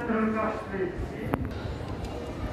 să-l